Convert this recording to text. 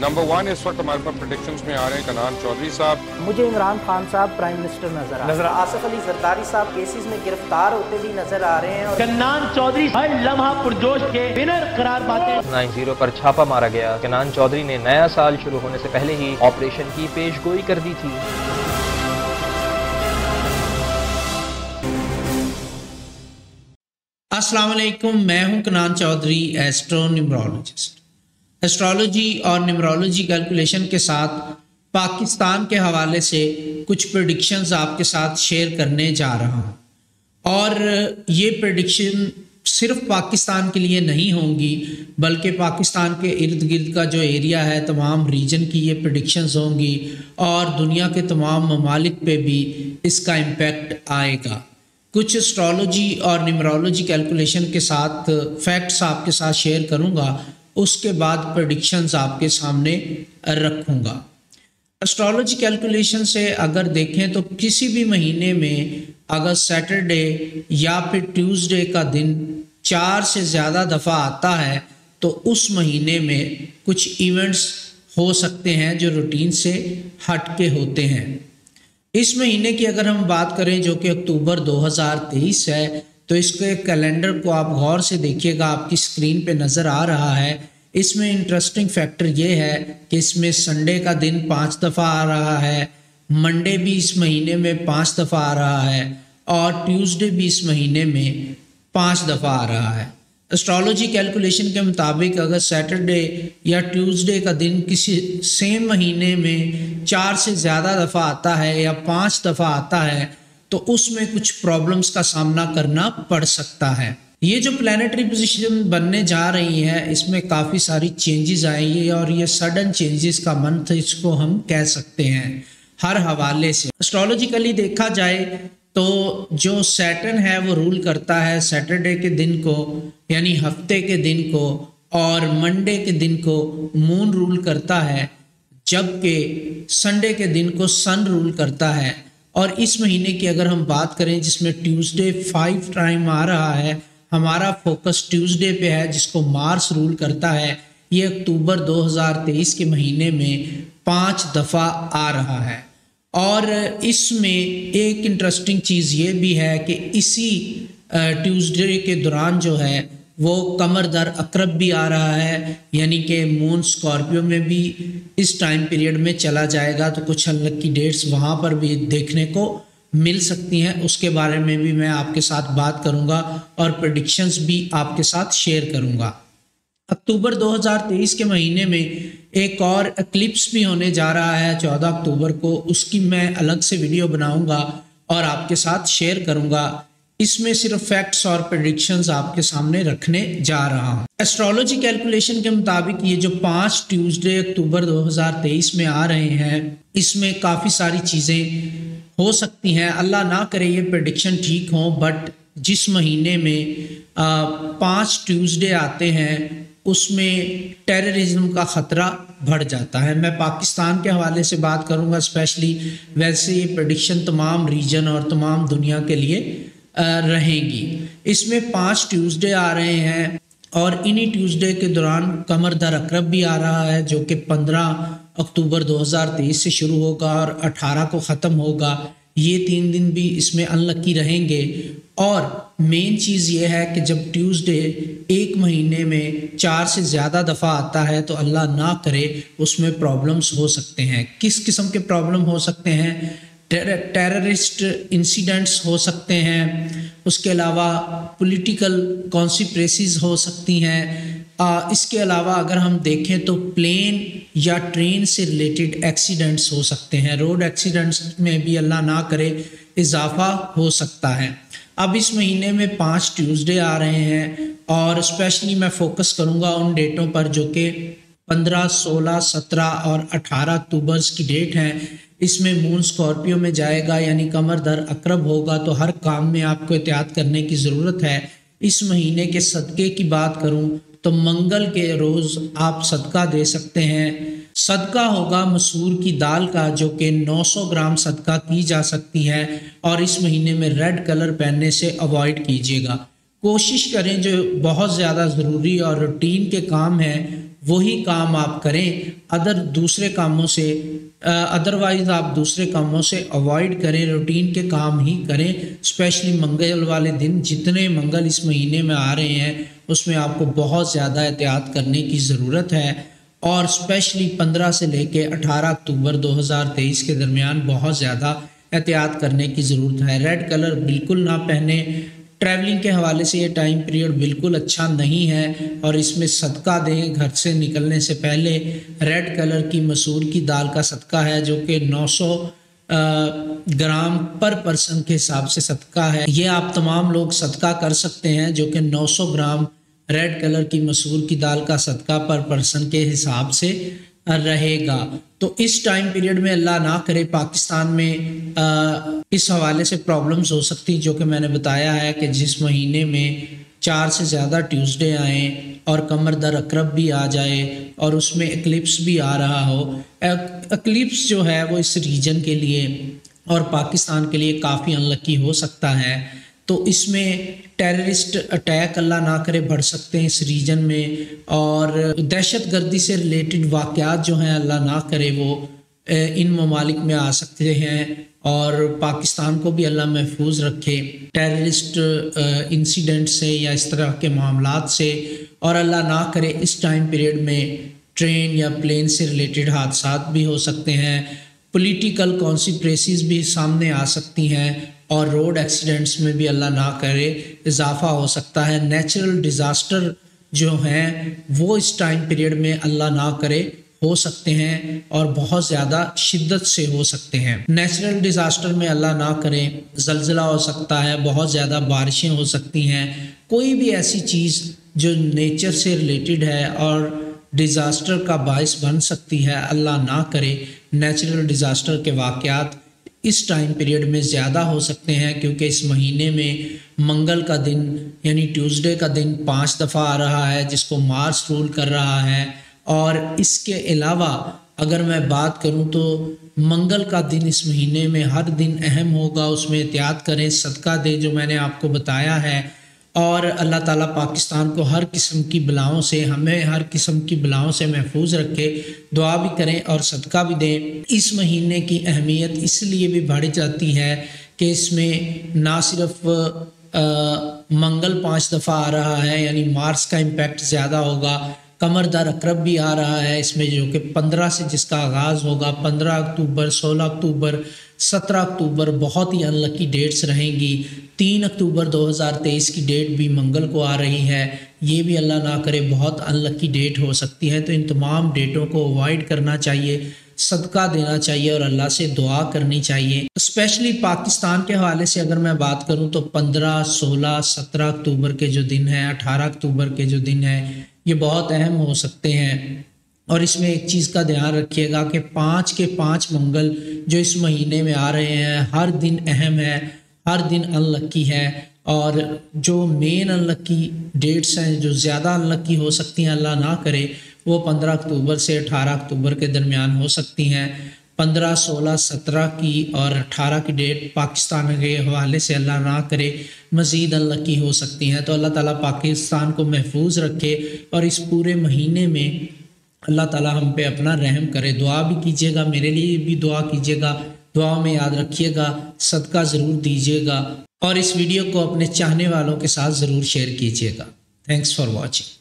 Number one اس وقت ہمارے پاس productions میں آ رہے ہیں کنان چودھری صاحب مجھے عمران خان صاحب پرائم منسٹر نظر آ رہے ہیں۔ آصف علی زرداری صاحب کیسز میں گرفتار ہوتے بھی نظر آ رہے ہیں اور کنان چودھری ہر لمحہ پرجوش کے ونر قرار پاتے ہیں۔ نائن زیرو پر چھاپا مارا گیا۔ کنان چودھری نے نیا سال شروع ہونے سے پہلے ہی آپریشن کی پیش گوئی کر دی تھی۔ السلام علیکم میں ہوں Kanan Chaudhary astro numerologist astrology اور نیمرولوجی کیلکولیشن کے ساتھ پاکستان کے حوالے سے کچھ پرڈکشنز آپ کے ساتھ شیئر کرنے جا رہا ہوں۔ اور یہ پرڈکشن صرف پاکستان کے لیے نہیں ہوں گی، بلکہ پاکستان کے ارد گرد کا جو ایریا ہے، تمام ریجن کی یہ پرڈکشنز ہوں گی اور دنیا کے تمام ممالک پہ بھی اس کا امپیکٹ آئے گا۔ کچھ اسٹرالوجی اور نیمرولوجی کیلکولیشن کے ساتھ فیکٹس آپ کے ساتھ شیئر کروں گا۔ اس کے بعد پرڈکشنز آپ کے سامنے رکھوں گا۔ اسٹرالوجی کیلکولیشن سے اگر دیکھیں تو کسی بھی مہینے میں اگر سیٹرڈے یا پھر ٹیوزڈے کا دن چار سے زیادہ دفعہ آتا ہے تو اس مہینے میں کچھ ایونٹس ہو سکتے ہیں جو روٹین سے ہٹ کے ہوتے ہیں۔ اس مہینے کی اگر ہم بات کریں جو کہ اکتوبر دو ہزار تیئیس ہے تو اس کے کیلنڈر کو آپ غور سے دیکھیے گا، آپ کی اسکرین پہ نظر آ رہا ہے۔ اس میں انٹرسٹنگ فیکٹر یہ ہے کہ اس میں سنڈے کا دن پانچ دفعہ آ رہا ہے منڈے بھی اس مہینے میں پانچ دفعہ آ رہا ہے اور ٹیوزڈے بھی اس مہینے میں پانچ دفعہ آ رہا ہے۔ اسٹرالوجی کیلکولیشن کے مطابق اگر سیٹرڈے یا ٹیوزڈے کا دن کسی سیم مہینے میں چار سے زیادہ دفعہ آتا ہے یا پانچ دفعہ آتا ہے تو اس میں کچھ پرابلمس کا سامنا کرنا پڑ سکتا ہے۔ یہ جو پلانٹری پوزیشن بننے جا رہی ہے، اس میں کافی ساری چینجز آئیں گی اور یہ سڈن چینجز کا منتھ اس کو ہم کہہ سکتے ہیں ہر حوالے سے۔ اسٹرالوجیکلی دیکھا جائے تو جو سیٹن ہے، وہ رول کرتا ہے سیٹرڈے کے دن کو یعنی ہفتے کے دن کو اور منڈے کے دن کو مون رول کرتا ہے، جبکہ سنڈے کے دن کو سن رول کرتا ہے۔ اور اس مہینے کی اگر ہم بات کریں جس میں ٹیوزڈے فائیو ٹائم آ رہا ہے، ہمارا فوکس ٹیوزڈے پہ ہے، جس کو مارس رول کرتا ہے، یہ اکتوبر دو ہزار تیئیس کے مہینے میں پانچ دفعہ آ رہا ہے۔ اور اس میں ایک انٹرسٹنگ چیز یہ بھی ہے کہ اسی ٹیوزڈے کے دوران جو ہے وہ کمر در اقرب بھی آ رہا ہے یعنی کہ مون اسکارپیو میں بھی اس ٹائم پیریڈ میں چلا جائے گا، تو کچھ الگ کی ڈیٹس وہاں پر بھی دیکھنے کو مل سکتی ہیں۔ اس کے بارے میں بھی میں آپ کے ساتھ بات کروں گا اور پرڈکشنز بھی آپ کے ساتھ شیئر کروں گا۔ اکتوبر دو ہزار تیئیس کے مہینے میں ایک اور اکلپس بھی ہونے جا رہا ہے۔ چودہ اکتوبر کو اس کی میں الگ سے ویڈیو بناؤں گا اور آپ کے ساتھ شیئر کروں گا۔ اس میں صرف فیکٹس اور پریڈکشنز آپ کے سامنے رکھنے جا رہا ہوں۔ ایسٹرولوجی کیلکولیشن کے مطابق یہ جو پانچ ٹیوزڈے اکتوبر دو ہزار تیئیس میں آ رہے ہیں، اس میں کافی ساری چیزیں ہو سکتی ہیں۔ اللہ نہ کرے یہ پریڈکشن ٹھیک ہوں بٹ جس مہینے میں پانچ ٹیوزڈے آتے ہیں، اس میں ٹیررزم کا خطرہ بڑھ جاتا ہے۔ میں پاکستان کے حوالے سے بات کروں گا اسپیشلی ویسے یہ پریڈکشن تمام ریجن اور تمام دنیا کے لیے رہیں گی۔ اس میں پانچ ٹیوزڈے آ رہے ہیں اور انہی ٹیوزڈے کے دوران کمر در اقرب بھی آ رہا ہے، جو کہ پندرہ اکتوبر دو ہزار تیئیس سے شروع ہوگا اور اٹھارہ کو ختم ہوگا۔ یہ تین دن بھی اس میں ان لکی رہیں گے۔ اور مین چیز یہ ہے کہ جب ٹیوزڈے ایک مہینے میں چار سے زیادہ دفعہ آتا ہے تو اللہ نہ کرے اس میں پرابلمس ہو سکتے ہیں۔ کس قسم کے پرابلم ہو سکتے ہیں؟ ٹیررسٹ انسیڈنٹس ہو سکتے ہیں۔ اس کے علاوہ پولیٹیکل کانسیپریسیز ہو سکتی ہیں۔ اس کے علاوہ اگر ہم دیکھیں تو پلین یا ٹرین سے ریلیٹڈ ایکسیڈنٹس ہو سکتے ہیں۔ روڈ ایکسیڈنٹس میں بھی اللہ نہ کرے اضافہ ہو سکتا ہے۔ اب اس مہینے میں پانچ ٹیوزڈے آ رہے ہیں اور اسپیشلی میں فوکس کروں گا ان ڈیٹوں پر جو کہ پندرہ، سولہ، سترہ اور اٹھارہ اکتوبرس کی ڈیٹ ہیں۔ اس میں مون اسکارپیو میں جائے گا یعنی کمر در اقرب ہوگا، تو ہر کام میں آپ کو احتیاط کرنے کی ضرورت ہے۔ اس مہینے کے صدقے کی بات کروں تو منگل کے روز آپ صدقہ دے سکتے ہیں۔ صدقہ ہوگا مسور کی دال کا، جو کہ نو سو گرام صدقہ کی جا سکتی ہے۔ اور اس مہینے میں ریڈ کلر پہننے سے اوائڈ کیجیے گا۔ کوشش کریں جو بہت زیادہ ضروری اور روٹین کے کام ہیں۔ وہی کام آپ کریں، ادر دوسرے کاموں سے ادروائز آپ دوسرے کاموں سے اوائڈ کریں روٹین کے کام ہی کریں اسپیشلی منگل والے دن جتنے منگل اس مہینے میں آ رہے ہیں، اس میں آپ کو بہت زیادہ احتیاط کرنے کی ضرورت ہے۔ اور اسپیشلی پندرہ سے لے کے اٹھارہ اکتوبر دو ہزار تیئیس کے درمیان بہت زیادہ احتیاط کرنے کی ضرورت ہے۔ ریڈ کلر بالکل نہ پہنے ٹریولنگ کے حوالے سے یہ ٹائم پیریڈ بالکل اچھا نہیں ہے اور اس میں صدقہ دیں، گھر سے نکلنے سے پہلے ریڈ کلر کی مسور کی دال کا صدقہ ہے جو کہ نو سو گرام پر پرسن کے حساب سے صدقہ ہے۔ یہ آپ تمام لوگ صدقہ کر سکتے ہیں جو کہ نو سو گرام ریڈ کلر کی مسور کی دال کا صدقہ پر پرسن کے حساب سے رہے گا۔ تو اس ٹائم پیریڈ میں اللہ نہ کرے پاکستان میں اس حوالے سے پرابلمز ہو سکتی، جو کہ میں نے بتایا ہے کہ جس مہینے میں چار سے زیادہ ٹیوزڈے آئیں اور کمر در اقرب بھی آ جائے اور اس میں اکلپس بھی آ رہا ہو۔ اکلپس جو ہے وہ اس ریجن کے لیے اور پاکستان کے لیے کافی انلکی ہو سکتا ہے۔ تو اس میں ٹیررسٹ اٹیک اللہ نہ کرے بڑھ سکتے ہیں اس ریجن میں اور دہشت گردی سے ریلیٹڈ واقعات جو ہیں اللہ نہ کرے وہ ان ممالک میں آ سکتے ہیں اور پاکستان کو بھی اللہ محفوظ رکھے ٹیررسٹ انسیڈنٹ سے یا اس طرح کے معاملات سے اور اللہ نہ کرے اس ٹائم پیریڈ میں ٹرین یا پلین سے ریلیٹڈ حادثات بھی ہو سکتے ہیں پولیٹیکل کانسیپریسیز بھی سامنے آ سکتی ہیں اور روڈ ایکسیڈنٹس میں بھی اللہ نہ کرے، اضافہ ہو سکتا ہے۔ نیچرل ڈیزاسٹر جو ہیں، وہ اس ٹائم پیریڈ میں اللہ نہ کرے، ہو سکتے ہیں اور بہت زیادہ شدت سے ہو سکتے ہیں۔ نیچرل ڈیزاسٹر میں اللہ نہ کرے، زلزلہ ہو سکتا ہے، بہت زیادہ بارشیں ہو سکتی ہیں۔ کوئی بھی ایسی چیز جو نیچر سے ریلیٹڈ ہے اور ڈیزاسٹر کا باعث بن سکتی ہے، اللہ نہ کرے۔ نیچرل ڈیزاسٹر کے واقعات اس ٹائم پیریڈ میں زیادہ ہو سکتے ہیں کیونکہ اس مہینے میں منگل کا دن یعنی ٹیوزڈے کا دن پانچ دفعہ آ رہا ہے، جس کو مارس رول کر رہا ہے۔ اور اس کے علاوہ اگر میں بات کروں تو منگل کا دن اس مہینے میں ہر دن اہم ہوگا۔ اس میں احتیاط کریں، صدقہ دیں جو میں نے آپ کو بتایا ہے۔ اور اللہ تعالیٰ پاکستان کو ہر قسم کی بلاؤں سے، ہمیں ہر قسم کی بلاؤں سے محفوظ رکھے، دعا بھی کریں اور صدقہ بھی دیں۔ اس مہینے کی اہمیت اس لیے بھی بڑھ جاتی ہے کہ اس میں نہ صرف منگل پانچ دفعہ آ رہا ہے یعنی مارس کا امپیکٹ زیادہ ہوگا کمر دار اقرب بھی آ رہا ہے۔ اس میں جو کہ پندرہ سے جس کا آغاز ہوگا، پندرہ اکتوبر، سولہ اکتوبر، سترہ اکتوبر، بہت ہی انلکی ڈیٹس رہیں گی۔ تین اکتوبر دو ہزار تیئیس کی ڈیٹ بھی منگل کو آ رہی ہے۔ یہ بھی اللہ نہ کرے، بہت انلکی ڈیٹ ہو سکتی ہے۔ تو ان تمام ڈیٹوں کو اوائڈ کرنا چاہیے، صدقہ دینا چاہیے اور اللہ سے دعا کرنی چاہیے۔ اسپیشلی پاکستان کے حوالے سے اگر میں بات کروں تو پندرہ، سولہ، سترہ اکتوبر کے جو دن ہیں، اٹھارہ اکتوبر کے جو دن ہیں یہ بہت اہم ہو سکتے ہیں۔ اور اس میں ایک چیز کا دھیان رکھیے گا کہ پانچ کے پانچ منگل جو اس مہینے میں آ رہے ہیں، ہر دن اہم ہے، ہر دن ان لکی ہے۔ اور جو مین ان لکی ڈیٹس ہیں، جو زیادہ ان لکی ہو سکتی ہیں، اللہ نہ کرے، وہ پندرہ اکتوبر سے اٹھارہ اکتوبر کے درمیان ہو سکتی ہیں۔ پندرہ، سولہ، سترہ کی اور اٹھارہ کی ڈیٹ پاکستان کے حوالے سے اللہ نہ کرے مزید اللہ کی ہو سکتی ہیں۔ تو اللہ تعالیٰ پاکستان کو محفوظ رکھے اور اس پورے مہینے میں اللہ تعالیٰ ہم پہ اپنا رحم کرے۔ دعا بھی کیجیے گا، میرے لیے بھی دعا کیجیے گا۔ دعا میں یاد رکھیے گا، صدقہ ضرور دیجیے گا۔ اور اس ویڈیو کو اپنے چاہنے والوں کے ساتھ ضرور شیئر کیجیے گا۔ Thanks for watching